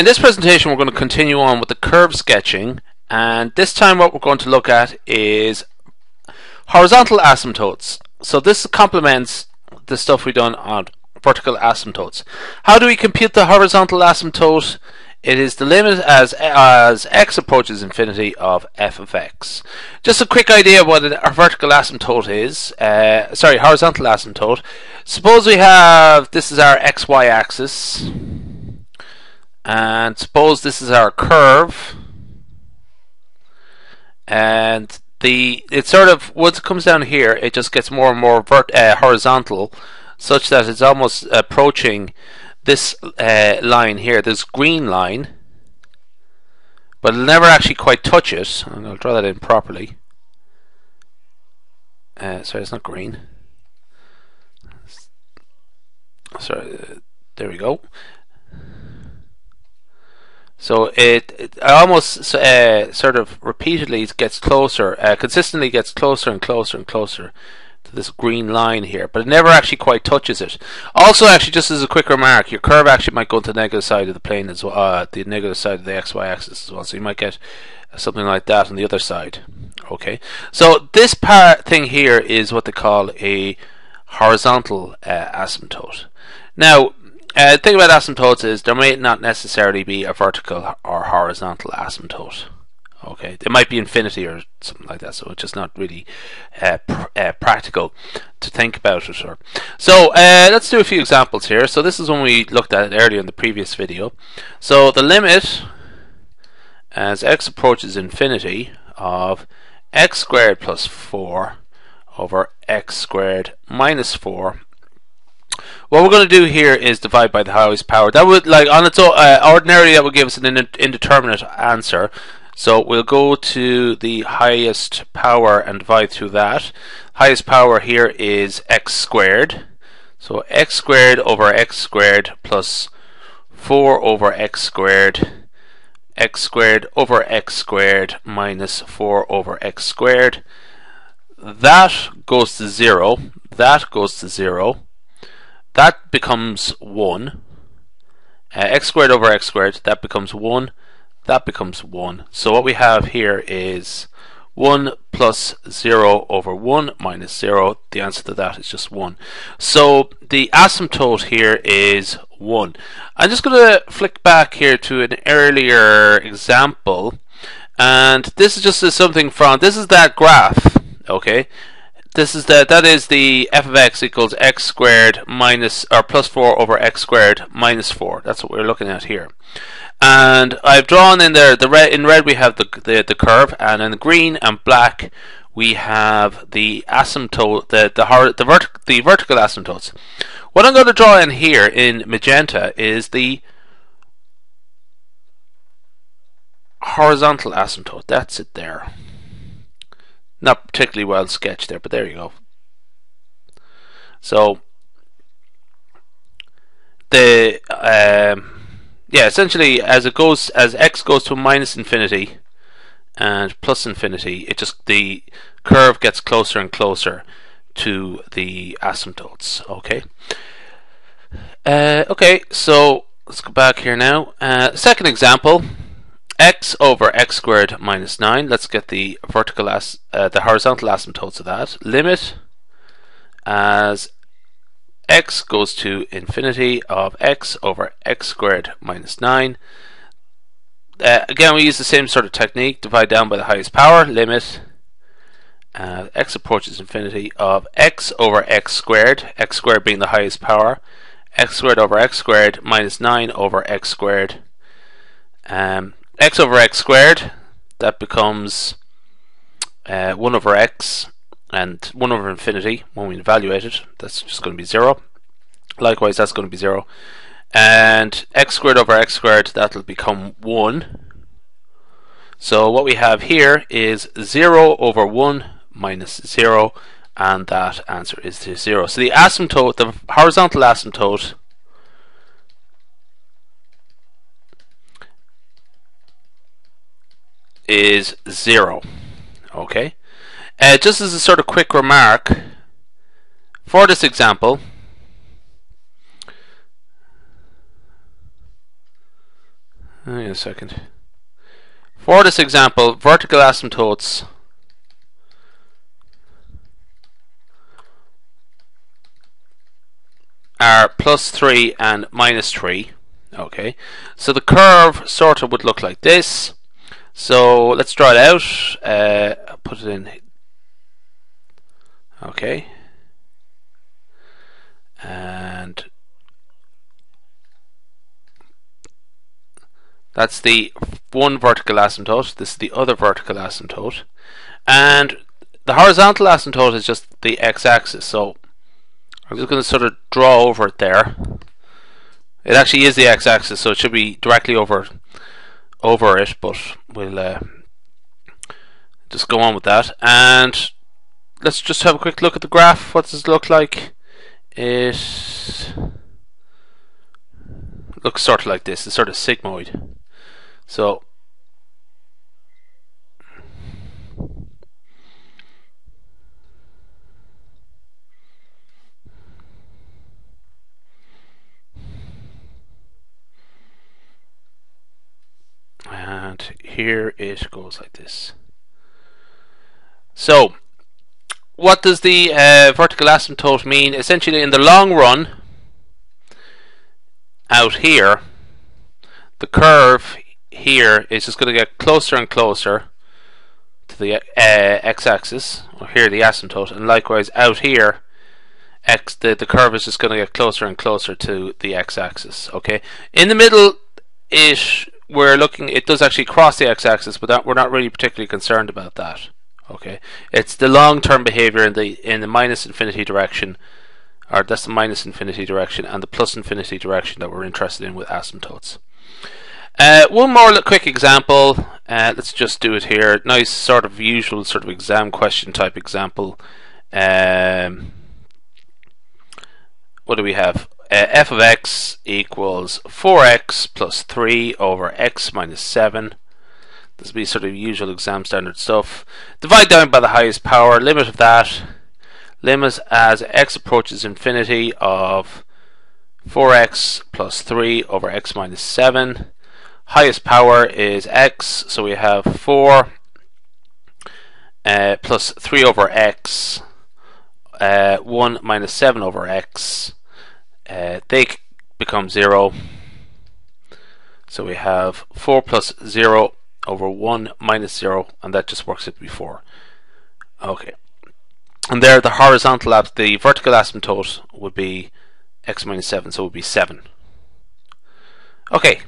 In this presentation we're going to continue on with the curve sketching and this time what we're going to look at is horizontal asymptotes. So this complements the stuff we've done on vertical asymptotes. How do we compute the horizontal asymptote? It is the limit as as x approaches infinity of f of x. Just a quick idea of what a vertical asymptote is. Uh, sorry, horizontal asymptote. Suppose we have this is our xy axis and suppose this is our curve. And the it sort of once it comes down here it just gets more and more vert, uh, horizontal such that it's almost approaching this uh, line here this green line. But it'll never actually quite touch it. And I'll draw that in properly. Uh, sorry it's not green. Sorry uh, there we go so it, it almost uh, sort of repeatedly gets closer, uh, consistently gets closer and closer and closer to this green line here, but it never actually quite touches it. Also, actually, just as a quick remark, your curve actually might go to the negative side of the plane as well, uh, the negative side of the xy axis as well. So you might get something like that on the other side. Okay, so this part thing here is what they call a horizontal uh, asymptote. Now, uh, the thing about asymptotes is there may not necessarily be a vertical or horizontal asymptote. Okay, it might be infinity or something like that, so it's just not really uh, pr uh, practical to think about it. Or so uh, let's do a few examples here. So this is one we looked at it earlier in the previous video. So the limit as x approaches infinity of x squared plus 4 over x squared minus 4 what we're going to do here is divide by the highest power. That would, like, on its own, uh, ordinarily that would give us an indeterminate answer. So we'll go to the highest power and divide through that. Highest power here is x squared. So x squared over x squared plus 4 over x squared x squared over x squared minus 4 over x squared. That goes to 0. That goes to 0 that becomes 1. Uh, x squared over x squared, that becomes 1. That becomes 1. So what we have here is 1 plus 0 over 1 minus 0. The answer to that is just 1. So the asymptote here is 1. I'm just going to flick back here to an earlier example. And this is just something from, this is that graph, okay? This is the that is the f of x equals x squared minus or plus 4 over x squared minus 4 that's what we're looking at here. And I've drawn in there the red in red we have the, the the curve and in green and black we have the asymptote the the hor- the, vert, the vertical asymptotes. What I'm going to draw in here in magenta is the horizontal asymptote. That's it there not particularly well sketched there, but there you go. So the um, yeah, essentially as it goes as x goes to minus infinity and plus infinity, it just the curve gets closer and closer to the asymptotes. Okay. Uh, okay, so let's go back here now. Uh, second example x over x squared minus 9. Let's get the vertical as uh, the horizontal asymptotes of that. Limit as x goes to infinity of x over x squared minus 9. Uh, again, we use the same sort of technique. Divide down by the highest power. Limit uh, x approaches infinity of x over x squared, x squared being the highest power, x squared over x squared minus 9 over x squared. Um, x over x squared, that becomes uh, 1 over x and 1 over infinity when we evaluate it, that's just going to be 0. Likewise, that's going to be 0. And x squared over x squared, that'll become 1. So what we have here is 0 over 1 minus 0, and that answer is 0. So the asymptote, the horizontal asymptote is 0. Okay? Uh, just as a sort of quick remark, for this example, Hang on a second. For this example, vertical asymptotes are plus 3 and minus 3. Okay, so the curve sort of would look like this. So let's draw it out. Uh, put it in. Okay. And that's the one vertical asymptote. This is the other vertical asymptote. And the horizontal asymptote is just the x-axis. So I'm just going to sort of draw over it there. It actually is the x-axis, so it should be directly over over it, but we'll uh, just go on with that. And let's just have a quick look at the graph. What does it look like? It looks sort of like this. It's sort of sigmoid. So and here it goes like this. So, what does the uh, vertical asymptote mean? Essentially, in the long run, out here, the curve here is just going to get closer and closer to the uh, x-axis, or here the asymptote, and likewise out here, x the, the curve is just going to get closer and closer to the x-axis. Okay, in the middle, it we're looking, it does actually cross the x-axis, but that, we're not really particularly concerned about that. Okay, it's the long-term behavior in the in the minus infinity direction, or that's the minus infinity direction, and the plus infinity direction that we're interested in with asymptotes. Uh, one more quick example. Uh, let's just do it here. Nice sort of usual sort of exam question type example. Um, what do we have? Uh, f of x equals 4x plus 3 over x minus 7. This will be sort of usual exam standard stuff. Divide down by the highest power, limit of that. Limit as x approaches infinity of 4x plus 3 over x minus 7. Highest power is x, so we have 4 uh, plus 3 over x, uh, 1 minus 7 over x uh, they become 0. So we have 4 plus 0 over 1 minus 0, and that just works it before. Okay. And there, the horizontal, the vertical asymptote would be x minus 7, so it would be 7. Okay,